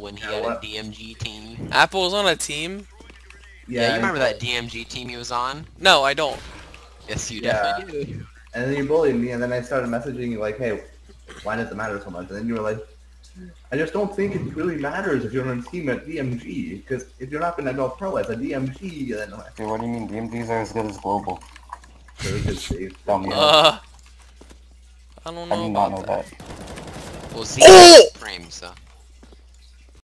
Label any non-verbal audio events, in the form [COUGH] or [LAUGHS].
when he Yeah, had what? a DMG team. Apple was on a team? Yeah, Yeah, you remember that DMG team he was on? No, I don't. Yes, you Yeah. definitely do. [LAUGHS] And then you bullied me, and then I started messaging you like, hey, why does it matter so much? And then you were like, I just don't think it really matters if you're on a team at DMG, because if you're not going to go pro as a DMG, then Dude, what do you mean? DMGs are as good as global. [LAUGHS] Uh, I don't know I do not about know that. that. Well, Z Oh! frames, though.